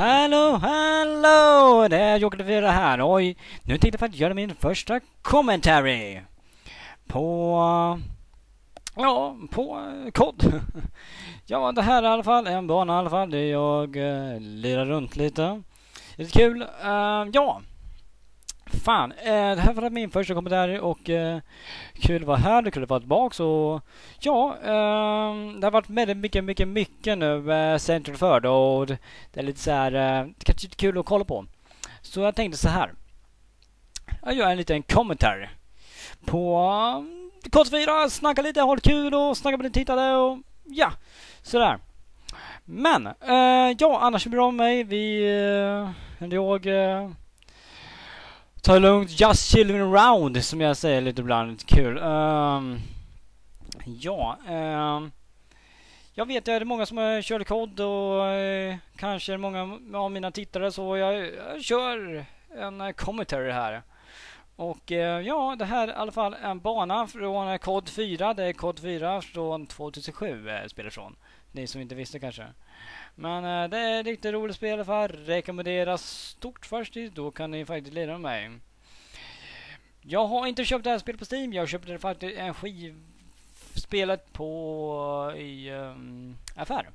Hallå, hallå! Det är Jocke Fyra här. Oj, nu tänkte jag faktiskt göra min första commentary. På... Ja, på kod. Ja, det här är i alla fall en bana i alla fall. Där jag uh, lirar runt lite. Lite kul. Uh, ja. Fan, eh, det här var min första kommentar och eh, kul att vara här, det kul att vara tillbaka. Så ja, eh, det har varit väldigt mycket, mycket, mycket nu eh, Central Third och det, det är lite så här, eh, det kanske är kul att kolla på. Så jag tänkte så här. Jag gör en liten kommentar på eh, K4, snacka lite, ha det kul och snacka med lite tittare och ja, sådär. Men, eh, ja, annars är det bra med mig. Vi, jag, Ta det lugnt, just chilling around som jag säger lite ibland. Lite kul. Um, ja, um, jag vet att det är många som har kört kod och uh, kanske många av mina tittare så jag, jag kör en uh, commentary här. Och uh, ja, det här är i alla fall en bana från kod 4. Det är kod 4 från 2007 uh, eh, spelar från. Ni som inte visste kanske. Men eh, det är ett riktigt roligt spel i alla fall. Rekommenderas stort först. Då kan ni faktiskt lira med mig. Jag har inte köpt det här spelet på Steam. Jag köpte det faktiskt en skivspelet på eh, i um, affär.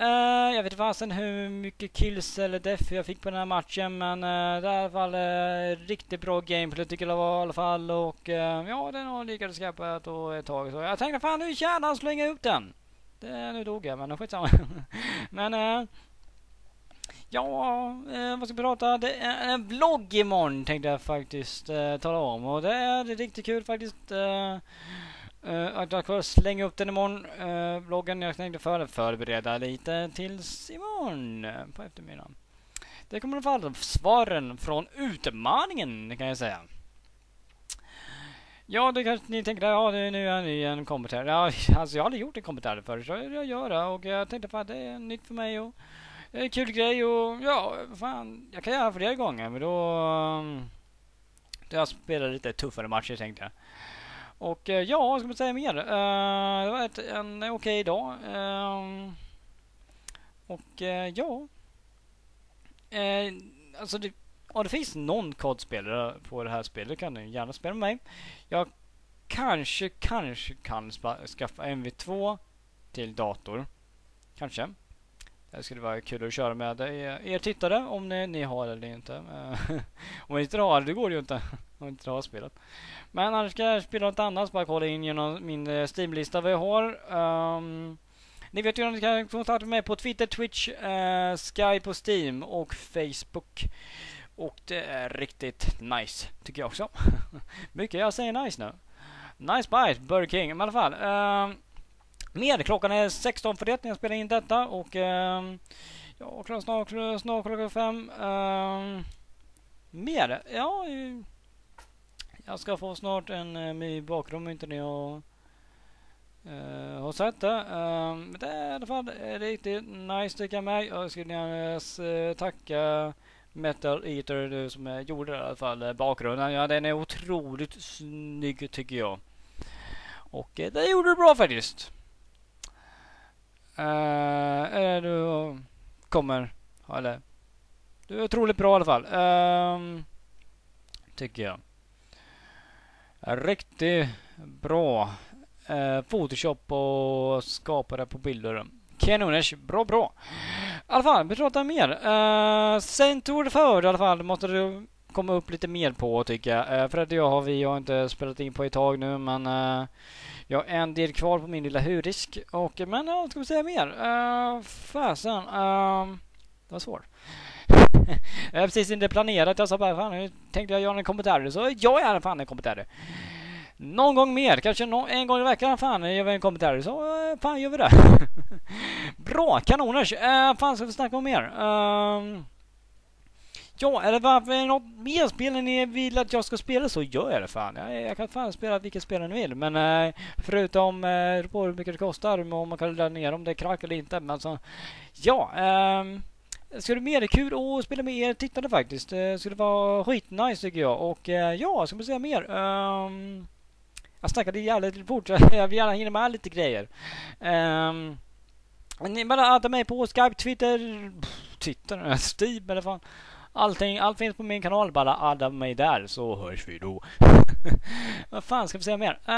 Uh, jag vet inte fasen hur mycket kills eller death jag fick på den här matchen men uh, det är i alla fall uh, riktigt bra gameplay tycker jag var i alla fall och uh, ja den har lyckats skapa ett tag så jag tänkte fan nu jävlar slänga upp den. Det, nu dog jag, men skitsamma. men... eh, ja, eh, vad ska vi prata? Det är en vlogg imorgon tänkte jag faktiskt eh, tala om. Och det är riktigt kul faktiskt. Eh, eh att jag kommer slänga upp den imorgon. Eh, vloggen jag tänkte för, förbereda lite tills imorgon på eftermiddagen. Det kommer i alla fall svaren från utmaningen kan jag säga. Ja, det kanske ni tänker, ja det, nu är ni en kommentar. Ja, alltså jag har aldrig gjort en kommentar förut, så jag gör det. Och jag tänkte att det är nytt för mig och det är en kul grej och ja, fan, jag kan göra flera gånger men då... Då jag spelar lite tuffare matcher tänkte jag. Och eh, ja, vad ska man säga mer? Uh, det var ett, en okej okay dag. Uh, och uh, ja. alltså det, om det finns någon kodspelare på det här spelet kan ni gärna spela med mig. Jag kanske, kanske kan skaffa MV2 till dator. Kanske. Det skulle vara kul att köra med er tittare om ni, ni har det eller inte. Eh, om ni inte har det, det går det ju inte. om ni inte har spelet. Men annars ska jag spela något annat. Bara kolla in genom min eh, Steam-lista vad jag har. Um, ni vet ju att ni kan kontakta mig på Twitter, Twitch, eh, uh, Skype och Steam och Facebook. Och det är riktigt nice, tycker jag också. Mycket jag säger nice nu. Nice bite, Burger King. Men i alla fall. Ehm, uh, mer, klockan är 16.41 när jag spelar in detta och uh, ja, klockan snart, snart klockan fem. Ehm, uh, mer, ja. Jag ska få snart en uh, bakgrund om inte ni har, uh, har sett det. Uh, det är i alla fall riktigt nice tycker jag mig. Jag skulle gärna tacka Metal Eater du som gjorde i alla fall eh, bakgrunden. Ja, den är otroligt snygg tycker jag. Och eh, det gjorde du bra faktiskt. Uh, du kommer, eller du är otroligt bra i alla fall. Uh, tycker jag. Riktigt bra uh, Photoshop och skapare på bilder. Kanoners, bra bra. I alla fall, vi pratar mer. Eh, uh, Centaur för i alla fall måste du komma upp lite mer på tycker jag. Uh, för att jag har vi har inte spelat in på ett tag nu men uh, jag har en del kvar på min lilla hurisk. Och, men ja, ska vi säga mer? Uh, fasen. Uh, det var svårt. jag har precis inte planerat. Jag sa bara fan nu tänkte jag göra en kommentar. Så jag är fan en kommentar. Någon gång mer, kanske no en gång i veckan. Fan, gör vi en kommentar. Så fan gör vi det. Bra, kanoners. Uh, eh, fan ska vi snacka om mer? Uh, ja, eller varför är det något mer spel ni vill att jag ska spela så gör jag det fan. Jag, jag kan fan spela vilket spel ni vill. Men uh, förutom uh, på hur mycket det kostar, om man kan ladda ner om det är krack eller inte. Men alltså, ja. Ehm, uh, skulle mer det kul att spela med er tittare faktiskt. Det skulle vara skitnice tycker jag. Och ja, ska man säga mer? Um, jag snackade jävligt fort jag vill gärna hinna med lite grejer. Um, ni bara adda mig på Skype, Twitter, Twitter, Steam eller fan. Allting, allt finns på min kanal. Bara adda mig där så hörs vi då. Vad fan ska vi säga mer? Eh,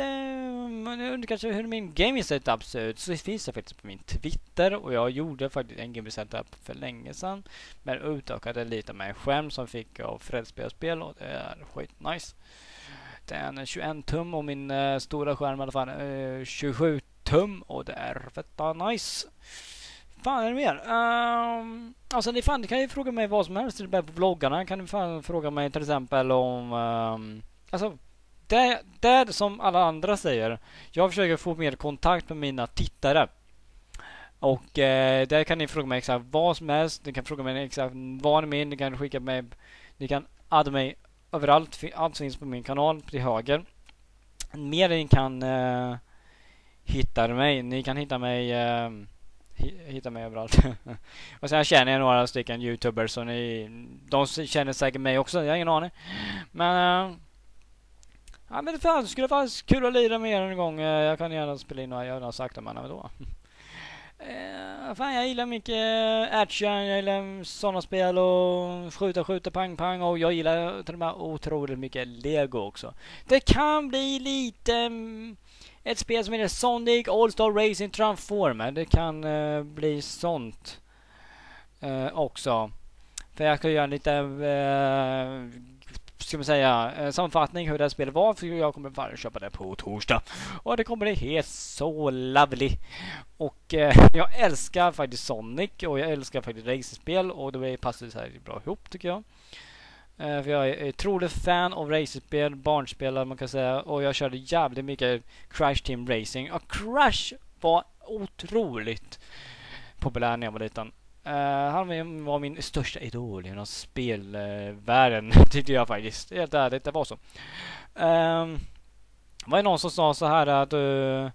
uh, undrar kanske hur min gaming setup ser ut. Så finns det faktiskt på min Twitter. Och jag gjorde faktiskt en gaming setup för länge sedan. Men utökade lite med en skärm som fick av Fred spel och det är skitnice. Det är en 21 tum och min uh, stora skärm i alla fall eh, uh, 27 tum och det är fetta nice. Fan är det mer? Um, alltså ni, fan, ni kan ju fråga mig vad som helst på vloggarna. Kan ni fan fråga mig till exempel om... Um, alltså det, det som alla andra säger. Jag försöker få mer kontakt med mina tittare. Och eh, där kan ni fråga mig exakt vad som helst. Ni kan fråga mig exakt var ni vill. Ni kan skicka mig. Ni kan adda mig överallt. Allt finns på min kanal till höger. Mer ni kan eh, hittar mig. Ni kan hitta mig eh, hitta mig överallt. och sen känner jag några stycken youtubers så ni, de känner säkert mig också. Jag har ingen aning. Men eh, Ja men det fan, skulle vara kul att lira med er en gång. Eh, jag kan gärna spela in och jag har sagt det men då. Uh, eh, fan jag gillar mycket eh, action, jag gillar sådana spel och skjuta, skjuta, pang, pang och jag gillar till och med otroligt mycket lego också. Det kan bli lite um, ett spel som heter Sonic All-Star Racing Transformer. Det kan uh, bli sånt uh, också. För jag ska göra en liten, uh, eh, ska man säga, sammanfattning hur det här spelet var. För jag kommer bara köpa det på torsdag. Och det kommer bli helt så lovely. Och eh, jag älskar faktiskt Sonic och jag älskar faktiskt racingspel och det passar så här bra ihop tycker jag. Eh, för jag är otroligt fan av racerspel, barnspel man kan säga. Och jag körde jävligt mycket Crash Team Racing. Och Crash var otroligt populär när jag var liten. Uh, han var min största idol inom spelvärlden, uh, tyckte jag faktiskt. Helt ärligt, det var så. Um, var det någon som sa så här att, uh,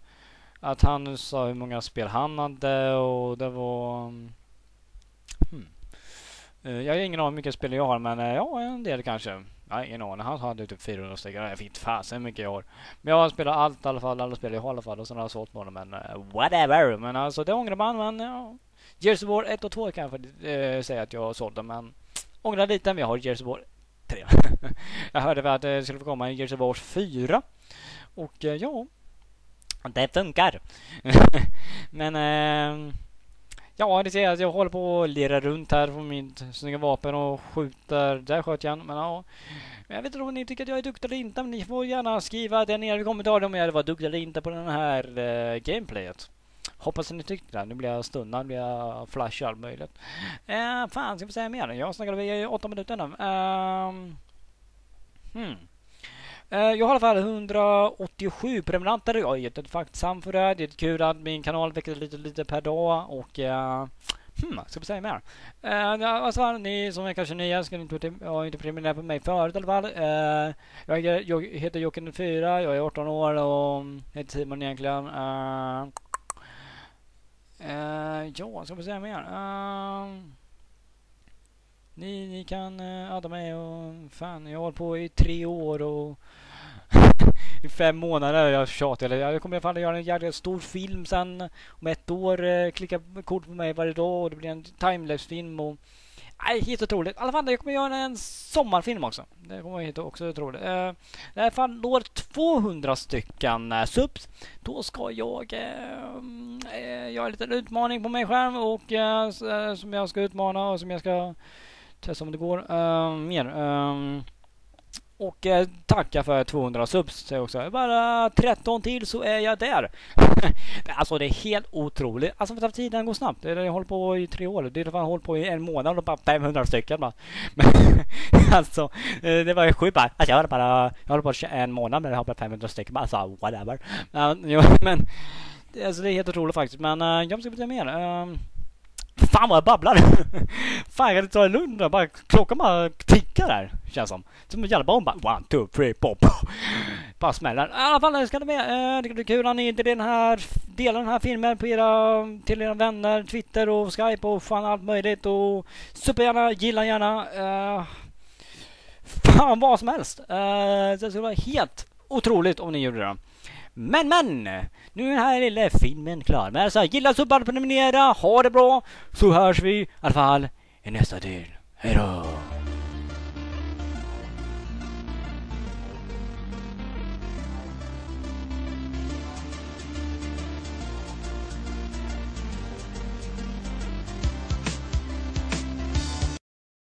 att han sa hur många spel han hade och det var... Um, Eh, jag har ingen aning hur mycket spel jag har men eh, ja, en del kanske. Jag har ingen aning. Han hade typ 400 stycken. Jag vet fasen mycket jag har. Men jag har spelat allt i alla fall. Alla spel jag har i alla fall. Och sen har jag sålt några men eh, whatever. Men alltså det ångrar man. Men ja. Gears of War 1 och 2 kan jag faktiskt säga att jag sålde. Men ångrar lite. Men jag har Gears of War 3. jag hörde väl att det skulle få komma en Gears of War 4. Och ja. Det funkar. men Äh, Ja, det ser jag. Alltså, jag håller på att lira runt här på mitt snygga vapen och skjuter. Där sköt jag Men ja. Jag vet inte om ni tycker att jag är duktig eller inte. Men ni får gärna skriva det nere i kommentarerna om jag var duktig eller inte på den här eh, gameplayet. Hoppas att ni tyckte det. Nu blir jag stunnad, nu blir jag flash och allt möjligt. Eh, fan, ska vi säga mer? Jag snackade i åtta minuter nu. Eh, hmm. Eh, jag har i alla fall 187 prenumeranter. Jag är jättetacksam för det. Det är kul att min kanal växer lite, lite per dag. Och uh, Hmm, ska vi säga mer? Uh, alltså, ni som är kanske nya ska inte, har inte prenumererat på mig förut i alla fall. Uh, jag, jag heter Jocke 4, jag är 18 år och mm, heter Simon egentligen. Uh, uh, ja, ska vi säga mer? Uh, ni, ni kan uh, adda mig och fan, jag har hållit på i tre år och i fem månader. Jag tjatar. Jag kommer i alla fall göra en jävla stor film sen om ett år. Eh, klicka kort på mig varje dag och det blir en timelapse-film. Och... Nej, helt otroligt. I alla fall, jag kommer göra en sommarfilm också. Det kommer vara helt också otroligt. Uh, I alla fall når 200 stycken uh, subs. Då ska jag uh, göra en liten utmaning på mig själv och uh, som jag ska utmana och som jag ska testa om det går. Mer. Ehm, och eh, tacka för 200 subs säger också. Bara 13 till så är jag där. alltså det är helt otroligt. Alltså för tiden går snabbt. Jag har hållit på i tre år. Det är jag hållit på i en månad och bara 500 stycken bara. Men alltså eh, det var ju sjukt bara. Alltså jag har bara, jag håller på en månad men jag har bara 500 stycken. Alltså whatever. Men alltså det är helt otroligt faktiskt. Men uh, jag ska berätta mer. Ehm, Fan vad jag babblar! Fan jag kan inte ta det lugnt bara klockan bara tickar där. Känns som. Som en jävla bomb bara. One, two, three, pop. bara smäller. I alla fall, det ska ni med. Eh, det blir kul om ni inte den här, delar den här filmen på era, till era vänner, Twitter och Skype och fan allt möjligt. Och supergärna, gilla gärna. Uh, fan vad som helst. Uh, det skulle vara helt otroligt om ni gjorde det. Men men! Nu är den här lilla filmen klar. Men alltså, gilla subba, prenumerera, ha det bra, så hörs vi i alla fall i nästa del. Hejdå!